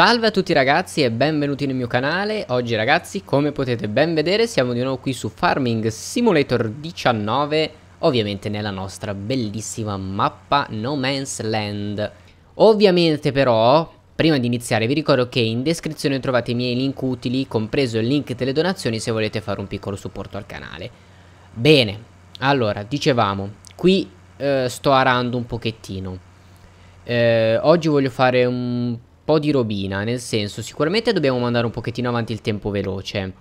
Salve a tutti ragazzi e benvenuti nel mio canale. Oggi ragazzi come potete ben vedere siamo di nuovo qui su Farming Simulator 19 Ovviamente nella nostra bellissima mappa No Man's Land. Ovviamente però prima di iniziare vi ricordo che in descrizione trovate i miei link utili Compreso il link delle donazioni se volete fare un piccolo supporto al canale. Bene, allora dicevamo Qui eh, sto arando un pochettino. Eh, Oggi voglio fare un po' di robina, nel senso, sicuramente dobbiamo mandare un pochettino avanti il tempo veloce.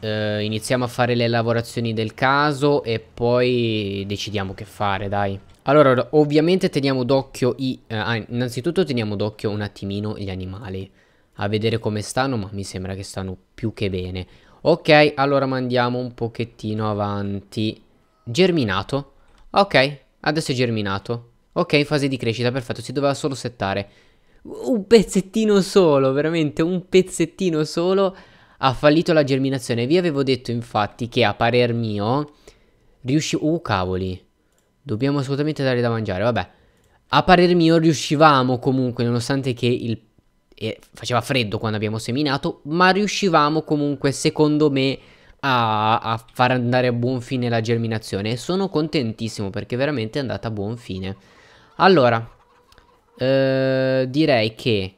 Uh, iniziamo a fare le lavorazioni del caso e poi decidiamo che fare, dai. Allora, ovviamente teniamo d'occhio i... Uh, ah, innanzitutto teniamo d'occhio un attimino gli animali. A vedere come stanno, ma mi sembra che stanno più che bene. Ok, allora mandiamo un pochettino avanti. Germinato. Ok, adesso è germinato. Ok, in fase di crescita, perfetto, si doveva solo settare un pezzettino solo, veramente un pezzettino solo ha fallito la germinazione. Vi avevo detto infatti che a parer mio riuscivo... Uh, cavoli. Dobbiamo assolutamente dare da mangiare, vabbè. A parer mio riuscivamo comunque, nonostante che il... Eh, faceva freddo quando abbiamo seminato, ma riuscivamo comunque, secondo me, a, a far andare a buon fine la germinazione. E sono contentissimo perché veramente è andata a buon fine. Allora, eh, direi che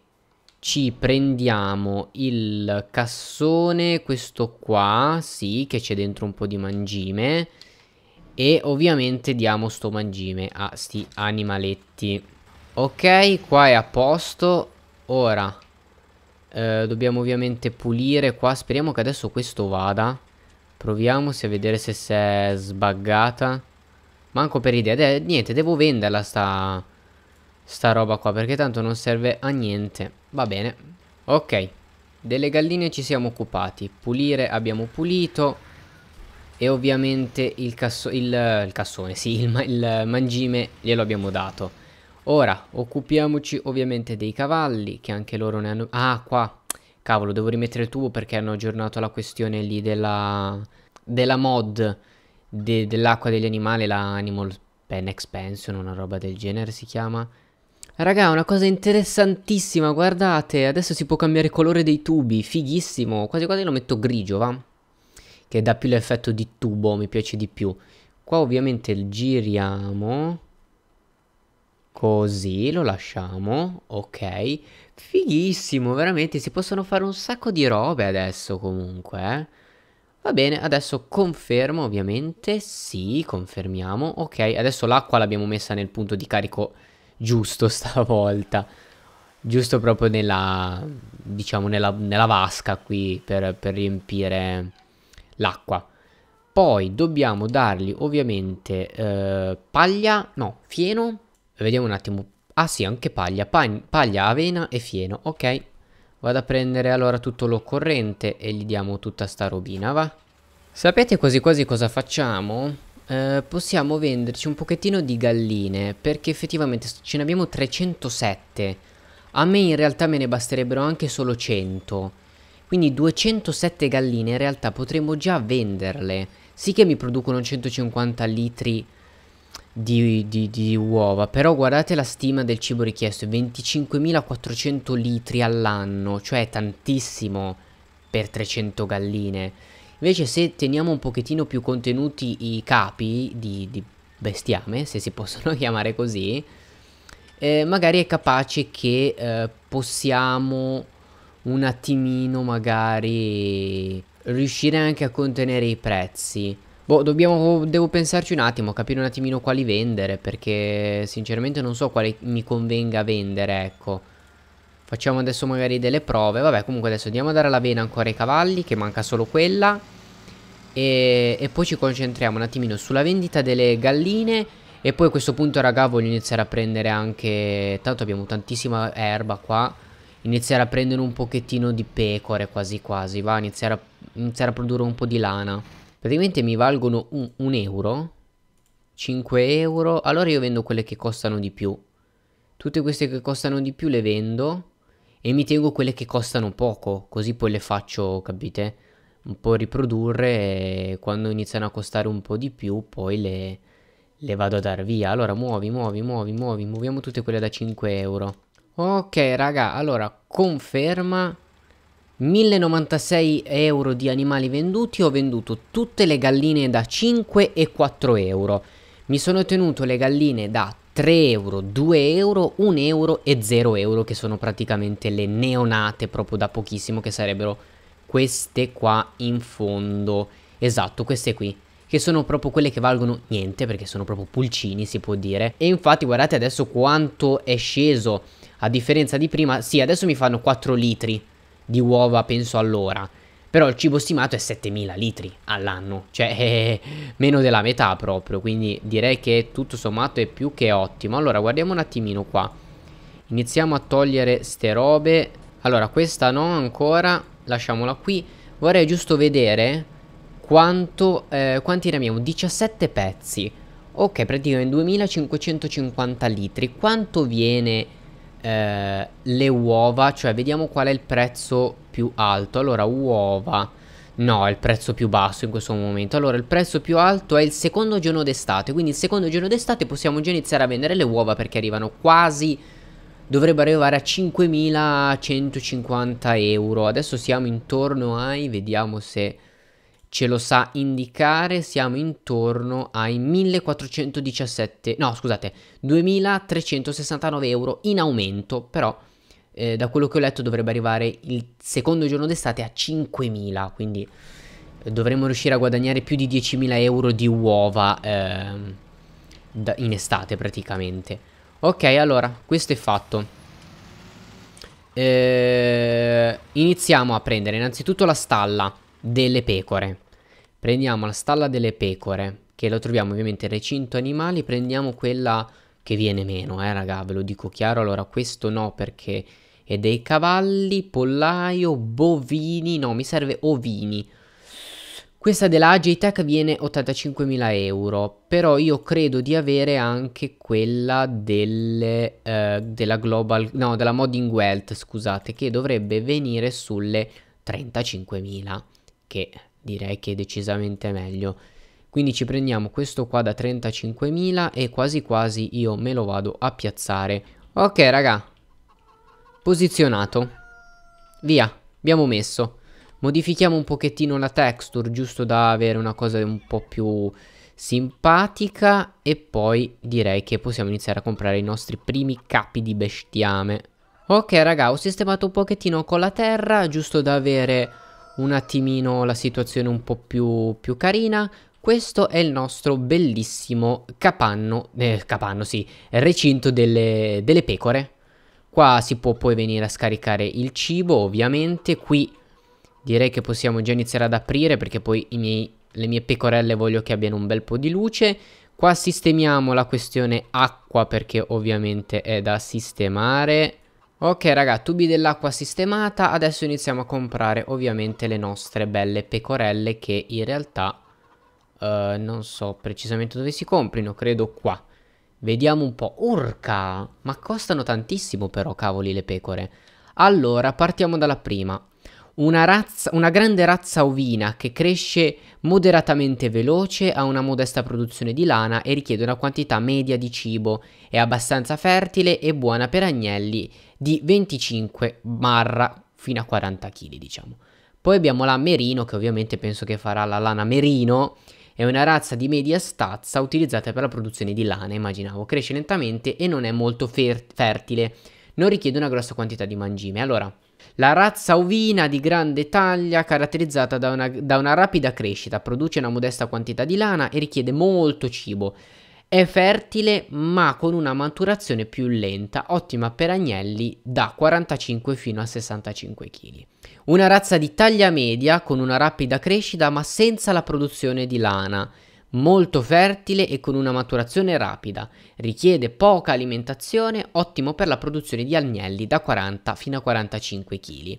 ci prendiamo il cassone, questo qua, sì, che c'è dentro un po' di mangime. E ovviamente diamo sto mangime a sti animaletti. Ok, qua è a posto. Ora, eh, dobbiamo ovviamente pulire qua. Speriamo che adesso questo vada. Proviamo a vedere se si è sbaggata. Manco per idea. De niente, devo venderla sta sta roba qua perché tanto non serve a niente. Va bene. Ok. Delle galline ci siamo occupati. Pulire abbiamo pulito. E ovviamente il, casso il, il cassone, sì, il, il mangime glielo abbiamo dato. Ora, occupiamoci ovviamente dei cavalli, che anche loro ne hanno... Ah, qua. Cavolo, devo rimettere il tubo perché hanno aggiornato la questione lì della... Della mod de, dell'acqua degli animali, la Animal Pen Expansion, una roba del genere si chiama. Raga, una cosa interessantissima, guardate, adesso si può cambiare colore dei tubi, fighissimo, quasi quasi lo metto grigio, va? Che dà più l'effetto di tubo, mi piace di più. Qua ovviamente giriamo, così, lo lasciamo, ok. Fighissimo, veramente, si possono fare un sacco di robe adesso comunque, eh. Va bene, adesso confermo ovviamente, sì, confermiamo, ok. Adesso l'acqua l'abbiamo messa nel punto di carico giusto stavolta. Giusto proprio nella, diciamo, nella, nella vasca qui per, per riempire l'acqua. Poi dobbiamo dargli ovviamente eh, paglia, no, fieno. Vediamo un attimo. Ah sì, anche paglia. Pag paglia, avena e fieno. Ok. Vado a prendere allora tutto l'occorrente e gli diamo tutta sta robina, va? Sapete quasi quasi cosa facciamo? Eh, possiamo venderci un pochettino di galline perché effettivamente ce ne abbiamo 307 a me in realtà me ne basterebbero anche solo 100 quindi 207 galline in realtà potremmo già venderle. Sì che mi producono 150 litri di, di, di uova però guardate la stima del cibo richiesto 25.400 litri all'anno cioè tantissimo per 300 galline Invece se teniamo un pochettino più contenuti i capi di, di bestiame, se si possono chiamare così, eh, magari è capace che eh, possiamo un attimino magari riuscire anche a contenere i prezzi. Boh, dobbiamo, devo pensarci un attimo, capire un attimino quali vendere, perché sinceramente non so quale mi convenga vendere, ecco. Facciamo adesso magari delle prove, vabbè comunque adesso andiamo a dare la vena ancora ai cavalli, che manca solo quella. E, e, poi ci concentriamo un attimino sulla vendita delle galline. E poi a questo punto raga voglio iniziare a prendere anche Tanto abbiamo tantissima erba qua Iniziare a prendere un pochettino di pecore quasi quasi Va iniziare a, iniziare a produrre un po' di lana. Praticamente mi valgono un, un euro 5 euro. Allora io vendo quelle che costano di più. Tutte queste che costano di più le vendo E mi tengo quelle che costano poco Così poi le faccio capite un po' riprodurre e quando iniziano a costare un po' di più poi le, le vado a dar via. Allora muovi, muovi, muovi, muovi, muoviamo tutte quelle da 5 euro. Ok, raga, allora, conferma 1096 euro di animali venduti, ho venduto tutte le galline da 5 e 4 euro. Mi sono tenuto le galline da 3 euro, 2 euro, 1 euro e 0 euro che sono praticamente le neonate proprio da pochissimo che sarebbero queste qua in fondo. Esatto, queste qui che sono proprio quelle che valgono niente perché sono proprio pulcini si può dire. E infatti guardate adesso quanto è sceso a differenza di prima. Sì adesso mi fanno 4 litri di uova penso all'ora. Però il cibo stimato è 7000 litri all'anno cioè è meno della metà proprio. Quindi direi che tutto sommato è più che ottimo. Allora guardiamo un attimino qua. Iniziamo a togliere ste robe. Allora questa no ancora lasciamola qui vorrei giusto vedere quanto, eh, quanti ne abbiamo? 17 pezzi. Ok, praticamente 2550 litri. Quanto viene eh, le uova? Cioè, vediamo qual è il prezzo più alto. Allora, uova... No, è il prezzo più basso in questo momento. Allora, il prezzo più alto è il secondo giorno d'estate. Quindi il secondo giorno d'estate possiamo già iniziare a vendere le uova perché arrivano quasi... Dovrebbero arrivare a 5150 euro. Adesso siamo intorno ai... Vediamo se ce lo sa indicare, siamo intorno ai 1417, no scusate, 2369 euro in aumento, però eh, da quello che ho letto dovrebbe arrivare il secondo giorno d'estate a 5000, quindi eh, dovremmo riuscire a guadagnare più di 10.000 euro di uova eh, in estate praticamente. Ok, allora, questo è fatto. Eh, iniziamo a prendere innanzitutto la stalla delle pecore. Prendiamo la stalla delle pecore, che lo troviamo ovviamente recinto animali, prendiamo quella che viene meno, eh raga, ve lo dico chiaro, allora questo no perché è dei cavalli, pollaio, bovini, no, mi serve ovini. Questa della Agitech viene 85.000 euro, però io credo di avere anche quella delle, eh, della Global, no, della Modding Wealth, scusate, che dovrebbe venire sulle 35.000, che direi che è decisamente meglio. Quindi ci prendiamo questo qua da 35.000 e quasi quasi io me lo vado a piazzare. Ok raga, posizionato. Via, abbiamo messo. Modifichiamo un pochettino la texture giusto da avere una cosa un po' più simpatica e poi direi che possiamo iniziare a comprare i nostri primi capi di bestiame. Ok raga, ho sistemato un pochettino con la terra giusto da avere un attimino la situazione un po' più, più carina. Questo è il nostro bellissimo capanno, eh, capanno sì, recinto delle, delle pecore. Qua si può poi venire a scaricare il cibo, ovviamente. Qui direi che possiamo già iniziare ad aprire perché poi miei, le mie pecorelle voglio che abbiano un bel po' di luce. Qua sistemiamo la questione acqua perché ovviamente è da sistemare. Ok raga, tubi dell'acqua sistemata, adesso iniziamo a comprare ovviamente le nostre belle pecorelle che in realtà uh, non so precisamente dove si comprino, credo qua. Vediamo un po', urca, ma costano tantissimo però cavoli le pecore. Allora, partiamo dalla prima. Una, razza, una grande razza ovina che cresce moderatamente veloce, ha una modesta produzione di lana e richiede una quantità media di cibo, è abbastanza fertile e buona per agnelli di 25 barra fino a 40 kg diciamo. Poi abbiamo la merino che ovviamente penso che farà la lana merino, è una razza di media stazza utilizzata per la produzione di lana, immaginavo, cresce lentamente e non è molto fer fertile, non richiede una grossa quantità di mangime. Allora, la razza ovina di grande taglia, caratterizzata da una, da una rapida crescita, produce una modesta quantità di lana e richiede molto cibo. È fertile ma con una maturazione più lenta, ottima per agnelli da 45 fino a 65 kg. Una razza di taglia media con una rapida crescita ma senza la produzione di lana molto fertile e con una maturazione rapida, richiede poca alimentazione, ottimo per la produzione di agnelli da 40 fino a 45 kg.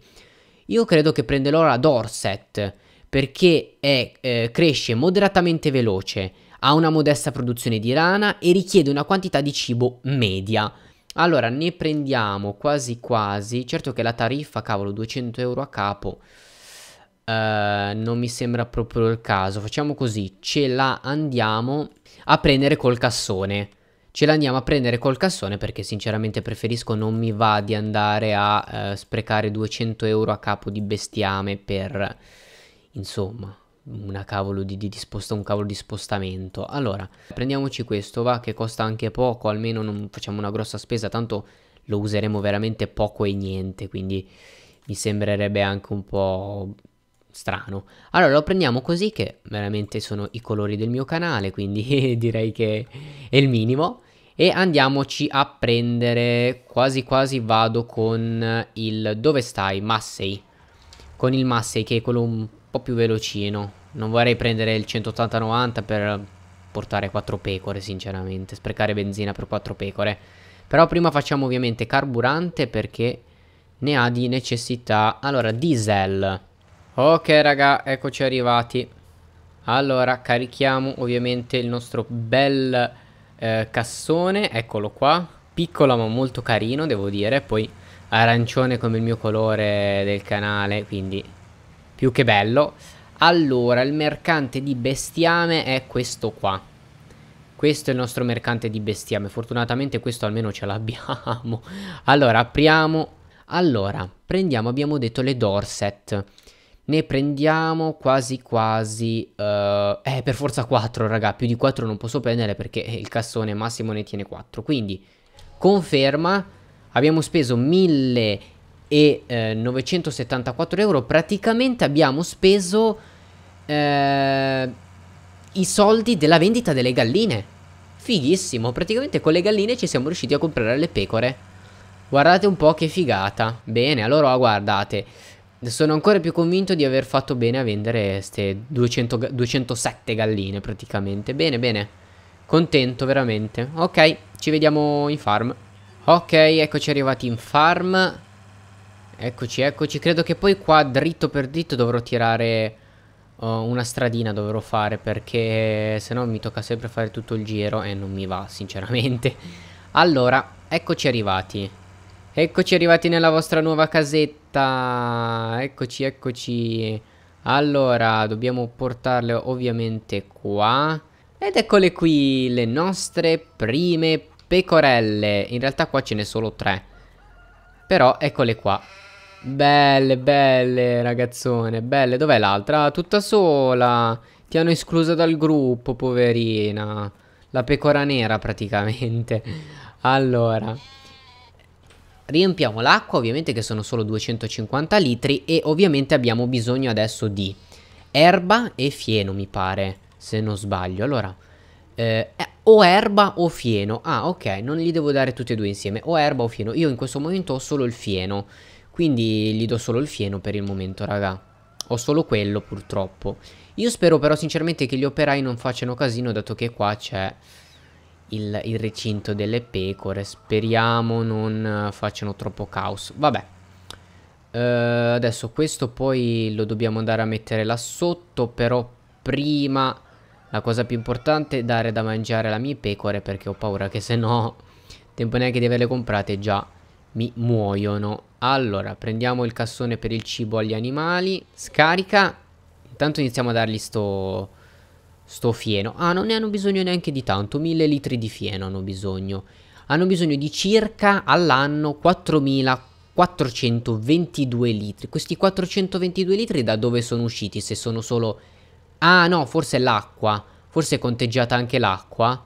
Io credo che prenderò la Dorset perché è, eh, cresce moderatamente veloce, ha una modesta produzione di rana e richiede una quantità di cibo media. Allora ne prendiamo quasi quasi, certo che la tariffa, cavolo, 200 euro a capo, Uh, non mi sembra proprio il caso. Facciamo così, ce la andiamo a prendere col cassone. ce l'andiamo a prendere col cassone perché sinceramente preferisco non mi va di andare a eh, sprecare 200 euro a capo di bestiame per insomma una cavolo di, di, di sposta, un cavolo di spostamento allora prendiamoci questo va che costa anche poco almeno non facciamo una grossa spesa tanto lo useremo veramente poco e niente quindi mi sembrerebbe anche un po' strano. Allora lo prendiamo così che veramente sono i colori del mio canale, quindi direi che è il minimo. E andiamoci a prendere, quasi quasi vado con il, dove stai? Massey. Con il Massey che è quello un po' più velocino. Non vorrei prendere il 180-90 per portare 4 pecore sinceramente, sprecare benzina per 4 pecore. Però prima facciamo ovviamente carburante perché ne ha di necessità. Allora, diesel. Ok raga, eccoci arrivati. Allora, carichiamo ovviamente il nostro bel eh, cassone. Eccolo qua. Piccolo ma molto carino, devo dire. Poi arancione come il mio colore del canale Quindi più che bello. Allora, il mercante di bestiame è questo qua. Questo è il nostro mercante di bestiame. Fortunatamente questo almeno ce l'abbiamo. Allora, apriamo. Allora, prendiamo, abbiamo detto le Dorset ne prendiamo quasi quasi... Uh, eh, per forza 4, raga. Più di 4 non posso prendere perché il cassone massimo ne tiene 4. Quindi, conferma. Abbiamo speso 1974 euro. Praticamente abbiamo speso... Eh, I soldi della vendita delle galline. Fighissimo. Praticamente con le galline ci siamo riusciti a comprare le pecore. Guardate un po' che figata. Bene, allora guardate. Sono ancora più convinto di aver fatto bene a vendere queste 200, 207 galline praticamente. Bene, bene. Contento veramente. Ok, ci vediamo in farm. Ok, eccoci arrivati in farm. Eccoci, eccoci. Credo che poi qua dritto per dritto dovrò tirare uh, una stradina dovrò fare perché se no mi tocca sempre fare tutto il giro e non mi va sinceramente. Allora, eccoci arrivati. Eccoci arrivati nella vostra nuova casetta. Eccoci, eccoci. Allora, dobbiamo portarle ovviamente qua. Ed eccole qui le nostre prime pecorelle. In realtà qua ce ne sono tre. Però eccole qua. Belle, belle, ragazzone. Belle. Dov'è l'altra? Tutta sola. Ti hanno esclusa dal gruppo, poverina. La pecora nera, praticamente. Allora. Riempiamo l'acqua, ovviamente che sono solo 250 litri e ovviamente abbiamo bisogno adesso di erba e fieno, mi pare, se non sbaglio. Allora, eh, eh, o erba o fieno. Ah, ok, non li devo dare tutti e due insieme, o erba o fieno. Io in questo momento ho solo il fieno, quindi gli do solo il fieno per il momento, raga. Ho solo quello, purtroppo. Io spero però sinceramente che gli operai non facciano casino, dato che qua c'è il, il recinto delle pecore. Speriamo non facciano troppo caos. Vabbè. Uh, adesso questo poi lo dobbiamo andare a mettere là sotto. Però prima la cosa più importante è dare da mangiare alle mie pecore. Perché ho paura che se no, tempo neanche di averle comprate già mi muoiono. Allora, prendiamo il cassone per il cibo agli animali. Scarica. Intanto iniziamo a dargli sto Sto fieno. Ah, non ne hanno bisogno neanche di tanto. Mille litri di fieno hanno bisogno. Hanno bisogno di circa all'anno 4422 litri. Questi 422 litri da dove sono usciti? Se sono solo... Ah, no, forse l'acqua. Forse è conteggiata anche l'acqua.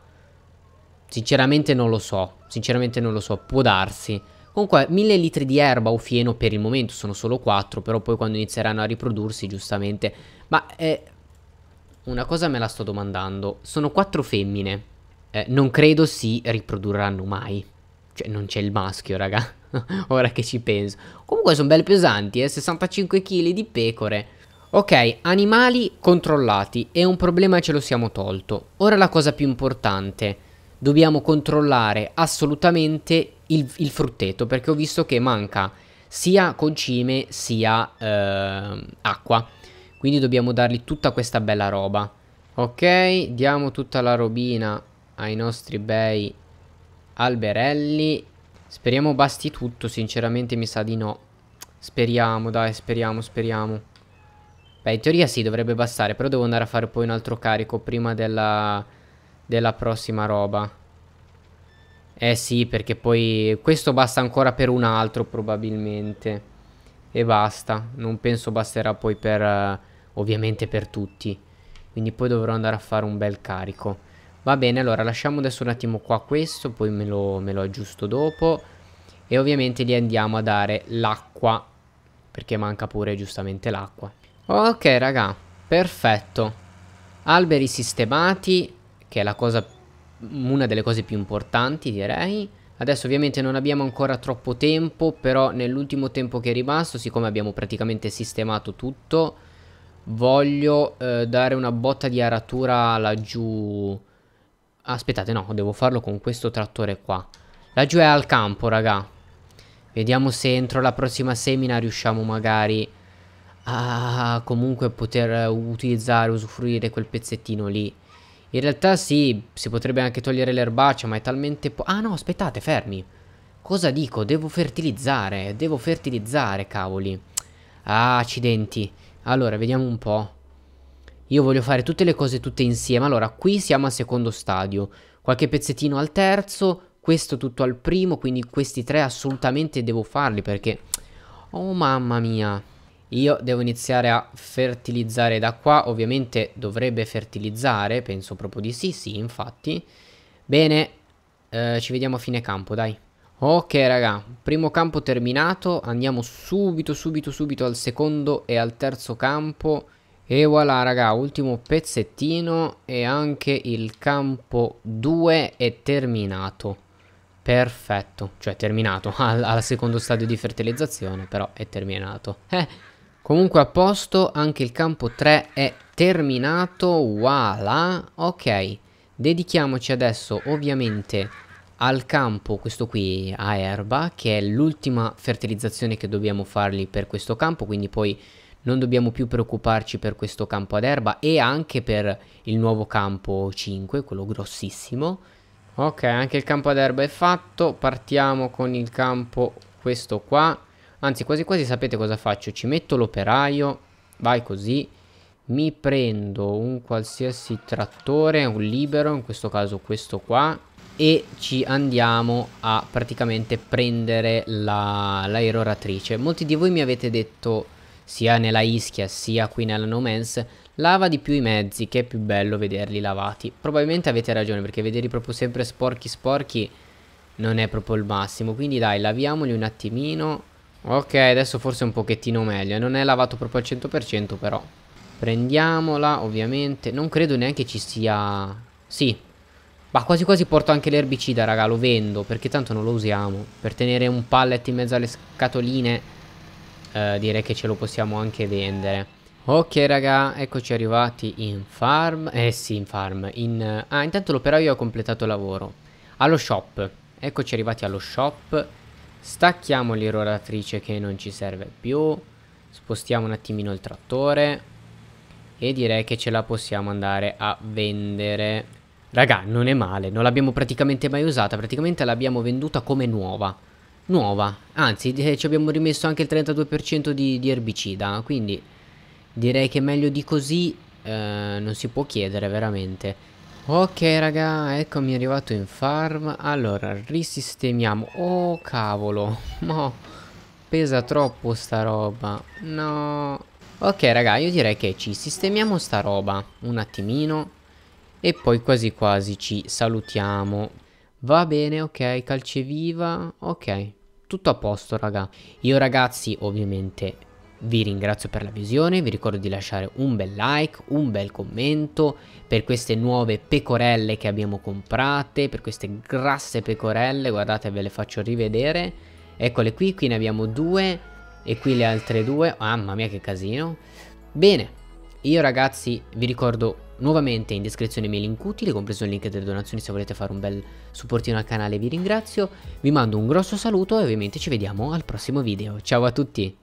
Sinceramente non lo so. Sinceramente non lo so. Può darsi. Comunque, 1000 litri di erba o fieno per il momento sono solo 4. Però poi quando inizieranno a riprodursi, giustamente... Ma... Eh, una cosa me la sto domandando. Sono quattro femmine. Eh, non credo si riprodurranno mai. Cioè, non c'è il maschio, raga. Ora che ci penso. Comunque sono belle pesanti, eh. 65 kg di pecore. Ok, animali controllati. E un problema ce lo siamo tolto. Ora la cosa più importante. Dobbiamo controllare assolutamente il, il frutteto. Perché ho visto che manca sia concime sia eh, acqua. Quindi dobbiamo dargli tutta questa bella roba. Ok, diamo tutta la robina ai nostri bei alberelli. Speriamo basti tutto, sinceramente mi sa di no. Speriamo, dai, speriamo, speriamo. Beh, in teoria sì, dovrebbe bastare, però devo andare a fare poi un altro carico prima della, della prossima roba. Eh sì, perché poi questo basta ancora per un altro probabilmente. E basta, non penso basterà poi per, uh, ovviamente per tutti. Quindi poi dovrò andare a fare un bel carico. Va bene, allora lasciamo adesso un attimo qua questo, poi me lo, me lo aggiusto dopo. E ovviamente gli andiamo a dare l'acqua, perché manca pure giustamente l'acqua. Ok raga, perfetto. Alberi sistemati, che è la cosa, una delle cose più importanti direi. Adesso ovviamente non abbiamo ancora troppo tempo, però nell'ultimo tempo che è rimasto, siccome abbiamo praticamente sistemato tutto, voglio eh, dare una botta di aratura laggiù Aspettate, no, devo farlo con questo trattore qua. Laggiù è al campo, raga. Vediamo se entro la prossima semina riusciamo magari a comunque poter utilizzare, usufruire quel pezzettino lì. In realtà sì, si potrebbe anche togliere l'erbaccia, ma è talmente po... Ah no, aspettate, fermi. Cosa dico? Devo fertilizzare, devo fertilizzare, cavoli. Ah, accidenti. Allora, vediamo un po'. Io voglio fare tutte le cose tutte insieme. Allora, qui siamo al secondo stadio. Qualche pezzettino al terzo. Questo tutto al primo. Quindi questi tre assolutamente devo farli perché... Oh mamma mia. Io devo iniziare a fertilizzare da qua. Ovviamente dovrebbe fertilizzare. Penso proprio di sì, sì, infatti. Bene. Eh, ci vediamo a fine campo, dai. Ok raga, primo campo terminato, andiamo subito subito subito al secondo e al terzo campo e voilà raga, ultimo pezzettino e anche il campo 2 è terminato. Perfetto, cioè terminato al, al, secondo stadio di fertilizzazione, però è terminato. Eh, comunque a posto, anche il campo 3 è terminato, voilà. Ok, dedichiamoci adesso ovviamente al campo, questo qui a erba, che è l'ultima fertilizzazione che dobbiamo fargli per questo campo, quindi poi non dobbiamo più preoccuparci per questo campo ad erba e anche per il nuovo campo 5, quello grossissimo. Ok, anche il campo ad erba è fatto, partiamo con il campo questo qua. Anzi, quasi quasi sapete cosa faccio? Ci metto l'operaio, vai così, mi prendo un qualsiasi trattore, un libero, in questo caso questo qua, e ci andiamo a praticamente prendere l'aeroratrice. La, Molti di voi mi avete detto sia nella Ischia sia qui nella No Man's, lava di più i mezzi, che è più bello vederli lavati. Probabilmente avete ragione, perché vederli proprio sempre sporchi sporchi non è proprio il massimo. Quindi dai, laviamoli un attimino. Ok, adesso forse un pochettino meglio. Non è lavato proprio al 100% però. Prendiamola, ovviamente. Non credo neanche ci sia... Sì. Ma quasi quasi porto anche l'erbicida, raga, lo vendo. Perché tanto non lo usiamo. Per tenere un pallet in mezzo alle scatoline eh, direi che ce lo possiamo anche vendere. Ok raga, eccoci arrivati in farm, eh sì in farm, in... Ah intanto l'operaio ha completato il lavoro Allo shop, eccoci arrivati allo shop Stacchiamo l'irroratrice che non ci serve più Spostiamo un attimino il trattore E direi che ce la possiamo andare a vendere Raga, non è male, non l'abbiamo praticamente mai usata Praticamente l'abbiamo venduta come nuova nuova. Anzi, ci abbiamo rimesso anche il 32% di, di, erbicida. Quindi direi che meglio di così eh, non si può chiedere veramente. Ok raga, eccomi arrivato in farm. Allora, risistemiamo. Oh cavolo. No, pesa troppo sta roba. No. Ok raga, io direi che ci sistemiamo sta roba un attimino. E poi quasi quasi ci salutiamo. Va bene, ok, calceviva, ok, tutto a posto raga Io ragazzi ovviamente vi ringrazio per la visione, vi ricordo di lasciare un bel like, un bel commento per queste nuove pecorelle che abbiamo comprate, per queste grasse pecorelle, guardate ve le faccio rivedere, eccole qui, qui ne abbiamo due e qui le altre due, mamma mia che casino. Bene, io ragazzi vi ricordo nuovamente in descrizione mail link compreso il link delle donazioni se volete fare un bel supportino al canale vi ringrazio, vi mando un grosso saluto e ovviamente ci vediamo al prossimo video, ciao a tutti!